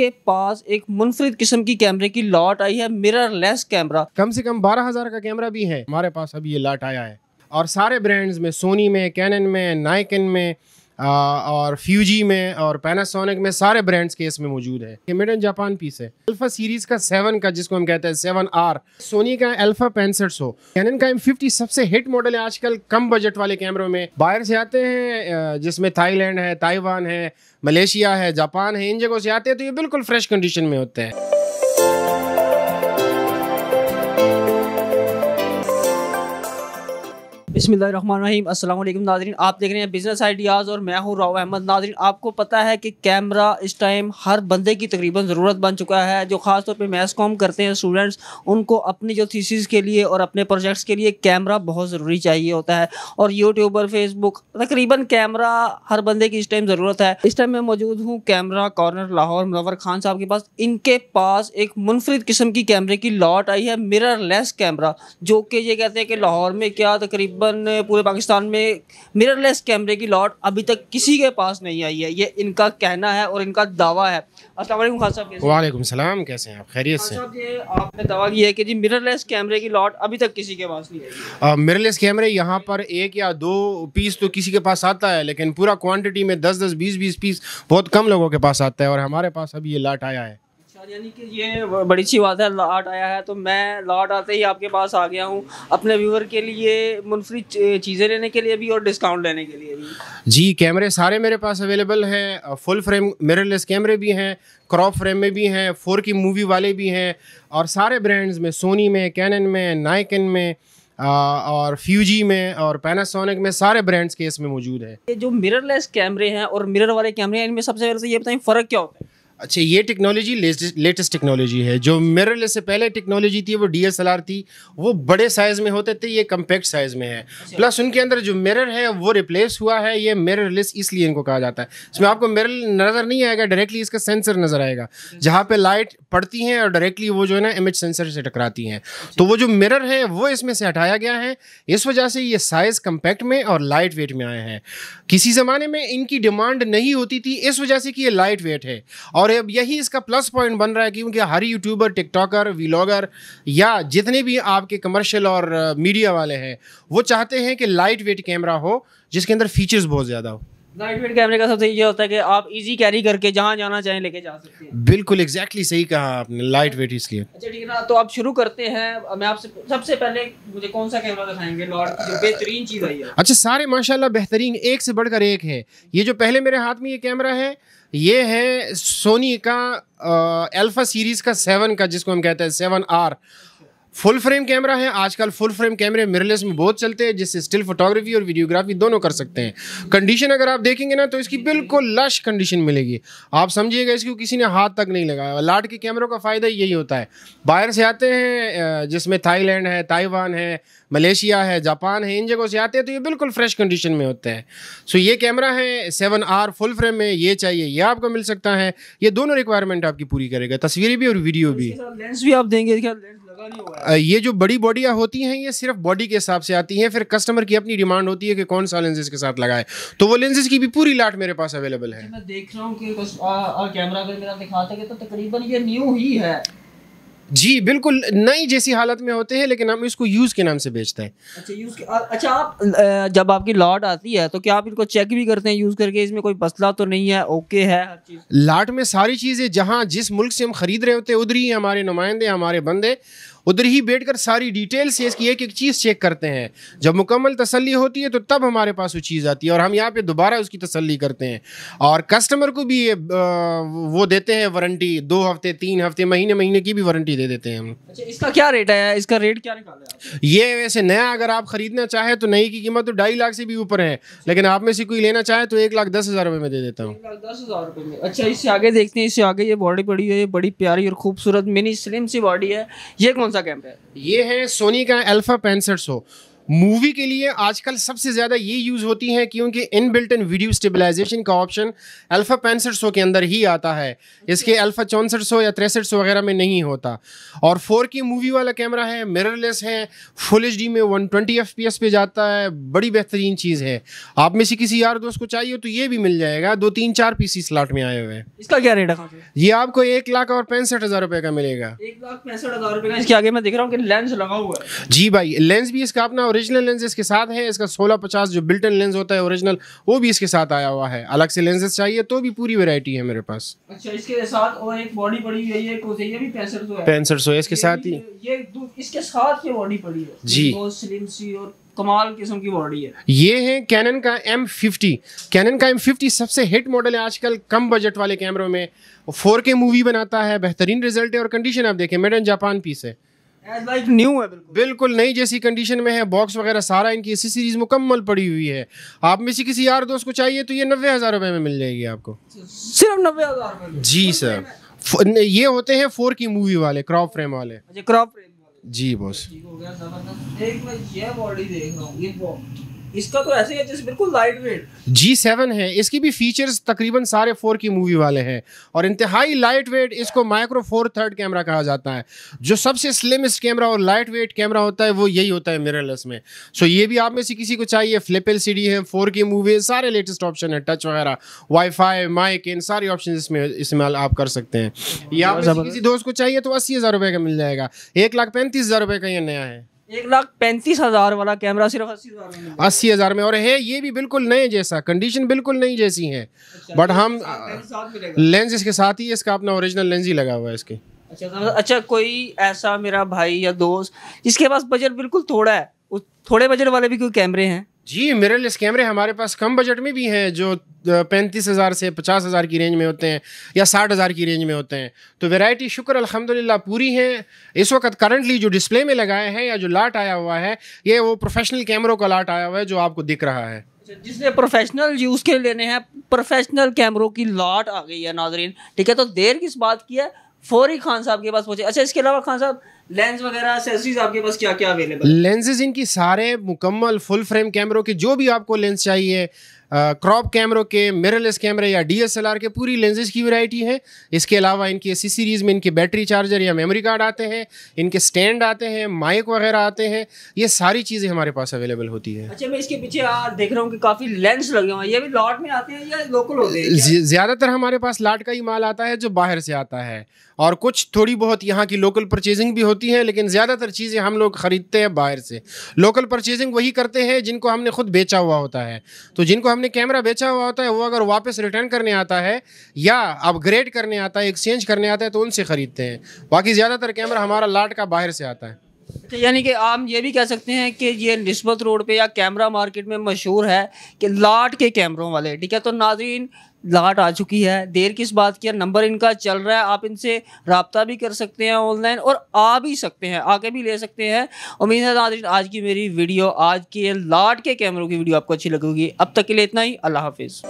इनके पास एक मुनफरद किस्म की कैमरे की लॉट आई है मिरर लेस कैमरा कम से कम बारह हज़ार का कैमरा भी है। हमारे पास अभी ये लॉट आया है। और सारे ब्रांड्स में, सोनी में कैनन में नाइकन में और फ्यूजी में और पैनासोनिक में सारे ब्रांड्स के इसमें मौजूद है। मेड इन जापान पीस है। अल्फ़ा सीरीज़ का सेवन का, जिसको हम कहते हैं सेवन आर सोनी का अल्फ़ा पैंसठ सौ। कैनन का एम फिफ्टी सबसे हिट मॉडल है आजकल कम बजट वाले कैमरों में। बाहर से आते हैं जिसमें थाईलैंड है ताइवान है मलेशिया है जापान है, इन जगहों से आते हैं तो ये बिल्कुल फ्रेश कंडीशन में होते हैं। अस्सलाम वालेकुम नाजरीन, आप देख रहे हैं बिज़नेस आइडियाज़ और मैं हूँ राव अहमद नाजरीन। आपको पता है कि कैमरा इस टाइम हर बंदे की तकरीबन ज़रूरत बन चुका है, जो ख़ास तौर पे मैथ्स कॉम करते हैं स्टूडेंट्स उनको अपनी जो थीसिस के लिए और अपने प्रोजेक्ट्स के लिए कैमरा बहुत ज़रूरी चाहिए होता है। और यूट्यूबर फेसबुक तकरीबन कैमरा हर बंदे की इस टाइम ज़रूरत है। इस टाइम मैं मौजूद हूँ कैमरा कॉर्नर लाहौर मुनवर खान साहब के पास। इनके पास एक मुनफरद किस्म की कैमरे की लॉट आई है मिररलेस कैमरा जो कि ये कहते हैं कि लाहौर में क्या तकरीबन पूरे पाकिस्तान में मिररलेस कैमरे की लॉट अभी तक किसी के पास नहीं आई है। ये इनका कहना है और इनका दावा है। वालेकुम खान साहब वालेकुम सलाम कैसे हैं आप? खैरियत से। आपने दावा किया है कि जी मिररलेस कैमरे की लॉट अभी तक किसी के पास नहीं आई है। मिररलेस कैमरे यहाँ पर एक या दो पीस तो किसी के पास आता है लेकिन पूरा क्वांटिटी में दस दस बीस बीस पीस बहुत कम लोगों के पास आता है और हमारे पास अभी ये लाट आया है। यानी कि ये बड़ी अच्छी बात है लाट आया है तो मैं लाट आते ही आपके पास आ गया हूँ अपने व्यूअर के लिए मुनफरद चीज़ें लेने के लिए भी और डिस्काउंट लेने के लिए भी। जी कैमरे सारे मेरे पास अवेलेबल हैं फुल फ्रेम मिररलेस कैमरे भी हैं क्रॉप फ्रेम में भी हैं फोर की मूवी वाले भी हैं और सारे ब्रांड्स में सोनी में कैनन में नाइकन में और फ्यूजी में और पैनासोनिक में सारे ब्रांड्स के इसमें मौजूद है। ये जो मिररलेस कैमरे हैं और मिरर वाले कैमरे हैं इनमें सबसे पहले तो ये बताएँ फ़र्क क्या होता है? अच्छा ये टेक्नोलॉजी लेटेस्ट टेक्नोलॉजी है। जो मिररलेस से पहले टेक्नोलॉजी थी वो डीएसएलआर थी वो बड़े साइज़ में होते थे ये कम्पैक्ट साइज़ में है। प्लस उनके अंदर जो मिरर है वो रिप्लेस हुआ है ये मिररलेस इसलिए इनको कहा जाता है। इसमें आपको मिरर नज़र नहीं आएगा डायरेक्टली इसका सेंसर नज़र आएगा। जहाँ पे लाइट पड़ती हैं और डायरेक्टली वो जो है ना इमेज सेंसर से टकराती हैं। तो वो जो मिरर है वो इसमें से हटाया गया है। इस वजह से ये साइज़ कम्पैक्ट में और लाइट वेट में आए हैं। किसी ज़माने में इनकी डिमांड नहीं होती थी इस वजह से कि ये लाइट वेट है। और अब यही इसका प्लस पॉइंट बन रहा है क्योंकि हर यूट्यूबर टिकटॉकर व्लॉगर या जितने भी आपके कमर्शियल और मीडिया वाले हैं वो चाहते हैं कि लाइट वेट कैमरा हो जिसके अंदर फीचर्स बहुत ज़्यादा हो। लाइट वेट कैमरे का सबसे ये होता है कि आप इजी कैरी करके जहाँ जाना चाहें लेके जा सकते हैं। बिल्कुल एग्जैक्टली exactly सही कहा आपने लाइट वेट इसलिए। अच्छा ठीक है ना तो आप शुरू करते हैं। मैं आपसे सबसे पहले मुझे कौन सा कैमरा दिखाएँगे? लॉर्ड जो बेहतरीन चीज़ आई है। अच्छा सारे माशाल्लाह बेहतरीन एक से बढ़कर एक है। ये जो पहले मेरे हाथ में ये कैमरा है ये है सोनी का अल्फ़ा सीरीज़ का सेवन का, जिसको हम कहते हैं seven R full frame camera है, आजकल फुल फ्रेम कैमरे मिररलेस में बहुत चलते हैं, जिससे स्टिल फोटोग्राफी और वीडियोग्राफी दोनों कर सकते हैं। कंडीशन अगर आप देखेंगे ना तो इसकी बिल्कुल लश कंडीशन मिलेगी। आप समझिएगा इसको, किसी ने हाथ तक नहीं लगाया। लाट के कैमरों का फ़ायदा यही होता है। बाहर से आते हैं जिसमें थाईलैंड है, ताइवान है, मलेशिया है, जापान है, इन जगहों से आते हैं तो ये बिल्कुल फ्रेश कंडीशन में होते हैं। सो ये कैमरा है सेवन आर फुल फ्रेम में ये चाहिए, ये आपको मिल सकता है। ये दोनों रिक्वायरमेंट आपकी पूरी करेगा। तस्वीरें भी और वीडियो भी। लेंस भी आप देंगे ये जो बड़ी बॉडियाँ होती हैं ये सिर्फ़ बॉडी के हिसाब से आती हैं फिर कस्टमर की अपनी डिमांड होती है कि कौन सा लेंसेज के साथ लगाए। तो वो लेंसेज की भी पूरी लाट मेरे पास अवेलेबल है। मैं देख रहा हूँ कि कैमरा अगर मेरा दिखाते हैं तो तकरीबन ये न्यू ही है। जी बिल्कुल नई जैसी हालत में होते हैं लेकिन हम इसको यूज़ के नाम से बेचते हैं। अच्छा यूज़ के अच्छा आप जब आपकी लॉट आती है तो क्या आप इनको चेक भी करते हैं यूज़ करके इसमें कोई मसला तो नहीं है ओके है लॉट लाट में सारी चीज़ें जहाँ जिस मुल्क से हम ख़रीद रहे होते हैं उधर ही हमारे नुमाइंदे हमारे बंदे। उधर ही बैठकर सारी डिटेल से इसकी एक एक चीज़ चेक करते हैं। जब मुकम्मल तसल्ली होती है तो तब हमारे पास वो चीज़ आती है और हम यहाँ पे दोबारा उसकी तसल्ली करते हैं। और कस्टमर को भी ये, वो देते हैं वारंटी दो हफ़्ते तीन हफ़्ते महीने महीने की भी वारंटी दे देते हैं हम। अच्छा इसका क्या रेट है? इसका रेट क्या निकाला ये वैसे नया अगर आप खरीदना चाहे तो नई की कीमत तो ढाई लाख से भी ऊपर है। लेकिन आप में से कोई लेना चाहे तो एक लाख दस हज़ार रुपये में दे देता हूँ। दस हज़ार रुपए में। अच्छा इससे आगे देखते हैं इससे आगे ये बॉडी पड़ी है ये बड़ी प्यारी और खूबसूरत मिनी स्लिम सी बॉडी है। ये कौन सा कैमरा है ये है सोनी का अल्फ़ा पैंसठ सौ मूवी के लिए आजकल सबसे ज़्यादा ये यूज़ होती हैं क्योंकि in built in video stabilization का ऑप्शन अल्फ़ा पैंसठ सौ के अंदर ही आता है। इसके अल्फ़ा चौंसठ सौ या तिरसठ सौ वगैरह में नहीं होता। और फोर की मूवी वाला कैमरा है मिररलेस है फुल एचडी में one twenty F P S पे जाता है बड़ी बेहतरीन चीज़ है। आप में से किसी यार दोस्त को चाहिए तो ये भी मिल जाएगा दो तीन चार पीसी स्लाट में आए हुए हैं। इसका क्या रेट है ये आपको एक लाख और पैंसठ हज़ार रुपये का मिलेगा। एक लाख पैंसठ हज़ार रुपये का इसके आगे मैं देख रहा हूँ कि लेंस लगा हुआ है। जी भाई लेंस भी इसका अपना ओरिजिनल लेंस इसके साथ है इसका सोलह पचास जो बिल्टन लेंस होता है ओरिजिनल वो भी इसके साथ आया हुआ है। अलग से लेंसेज चाहिए तो भी पूरी वेरायटी है मेरे पास। अच्छा इसके साथ और एक बॉडी पड़ी हुई है ये ये भी पैंसठ सौ है। पैंसठ सौ इसके साथ ही। ये इसके साथ ये बॉडी पड़ी है। जी। बहुत स्लिम सी और कमाल किस्म की बॉडी है। ये है कैनन का एम फिफ्टी कैनन का एम फिफ्टी सबसे हिट मॉडल है आजकल कम बजट वाले कैमरों में। फोर के मूवी बनाता है बेहतरीन रिज़ल्ट है और कंडीशन आप देखें मेड इन जापान पीस है। न्यू है बिल्कुल। बिल्कुल नई जैसी कंडीशन में है बॉक्स वगैरह सारा इनकी इसी सीरीज़ मुकम्मल पड़ी हुई है। आप में से किसी यार दोस्त को चाहिए तो ये नब्बे हज़ार रुपये में मिल जाएगी आपको। सिर्फ़ नब्बे हज़ार। जी सर ये होते हैं फोर की मूवी वाले क्रॉप फ्रेम वाले। क्रॉप फ्रेम जी बॉस ठीक हो गया एक मैं ये बॉडी देख रहा हूँ इसका तो ऐसे है जैसे बिल्कुल लाइट वेट जी सेवन है इसकी भी फीचर्स तकरीबन सारे फोर की मूवी वाले हैं। और इंतहाई लाइट वेट इसको माइक्रो फोर थर्ड कैमरा कहा जाता है। जो सबसे स्लिमेस्ट कैमरा और लाइट वेट कैमरा होता है वो यही होता है मिररलेस में। सो ये भी आप में से किसी को चाहिए फ्लिप एल सी डी है फोर की मूवी है सारे लेटेस्ट ऑप्शन है टच वगैरह वाईफाई माइक इन सारे ऑप्शन इसमें इस्तेमाल आप कर सकते हैं। ये किसी दोस्त को चाहिए तो अस्सी हज़ार रुपये का मिल जाएगा। एक लाख पैंतीस हज़ार रुपये का ये नया है। एक लाख पैंतीस हज़ार वाला कैमरा सिर्फ़ अस्सी हज़ार अस्सी हज़ार में। और है ये भी बिल्कुल नए जैसा कंडीशन बिल्कुल नई जैसी है। अच्छा, बट हम साथ में साथ मिलेगा। लेंस इसके साथ ही इसका अपना ओरिजिनल लेंस ही लगा हुआ है इसके। अच्छा अच्छा कोई ऐसा मेरा भाई या दोस्त जिसके पास बजट बिल्कुल थोड़ा है उस थोड़े बजट वाले भी कोई कैमरे हैं? जी मिररलेस कैमरे हमारे पास कम बजट में भी हैं जो पैंतीस हज़ार से पचास हज़ार की रेंज में होते हैं या साठ हज़ार की रेंज में होते हैं। तो वैरायटी शुक्र अल्हम्दुलिल्लाह पूरी है। इस वक्त करंटली जो डिस्प्ले में लगाए हैं या जो लाट आया हुआ है ये वो प्रोफेशनल कैमरों का लाट आया हुआ है जो आपको दिख रहा है। अच्छा, जिसने प्रोफेशनल यूज़ के लेने हैं प्रोफेशनल कैमरों की लॉट आ गई है नाजरीन। ठीक है तो देर किस बात की है? फौरी खान साहब के पास पहुँचे। अच्छा इसके अलावा खान साहब लेंस वगैरह एसेसरीज आपके पास क्या क्या अवेलेबल लेंसेज इनकी सारे मुकम्मल फुल फ्रेम कैमरों के जो भी आपको लेंस चाहिए क्रॉप कैमरों के मिररलेस कैमरे या डीएसएलआर के पूरी लेंसेज की वैरायटी है। इसके अलावा इनकी एसी सीरीज़ में इनके बैटरी चार्जर या मेमोरी कार्ड आते हैं इनके स्टैंड आते हैं माइक वगैरह आते हैं। ये सारी चीज़ें हमारे पास अवेलेबल होती है। अच्छा मैं इसके पीछे देख रहा हूँ कि काफ़ी लेंस लगे हुए हैं। ये भी लॉट में आते हैं या लोकल होते हैं? ज़्यादातर हमारे पास लाट का ही माल आता है जो बाहर से आता है। और कुछ थोड़ी बहुत यहाँ की लोकल परचेजिंग भी होती है, लेकिन ज़्यादातर चीज़ें हम लोग ख़रीदते हैं बाहर से। लोकल परचेजिंग वही करते हैं जिनको हमने खुद बेचा हुआ होता है। तो जिनको हमने कैमरा बेचा हुआ होता है, वो अगर वापस रिटर्न करने आता है या अपग्रेड करने आता है एक्सचेंज करने आता है तो उनसे ख़रीदते हैं। बाकी ज़्यादातर कैमरा हमारा लाट का बाहर से आता है। यानी कि आप ये भी कह सकते हैं कि ये नस्बत रोड पे या कैमरा मार्केट में मशहूर है कि लाट के कैमरों वाले, ठीक है? तो नाजरीन, लाट आ चुकी है। देर किस बात की है? नंबर इनका चल रहा है। आप इनसे रबता भी कर सकते हैं ऑनलाइन और आ भी सकते हैं, आके भी ले सकते हैं। उम्मीद है नाजरीन, आज की मेरी वीडियो, आज की लाट के कैमरों की वीडियो आपको अच्छी लगेगी। अब तक के लिए इतना ही। अल्लाह हाफिज़।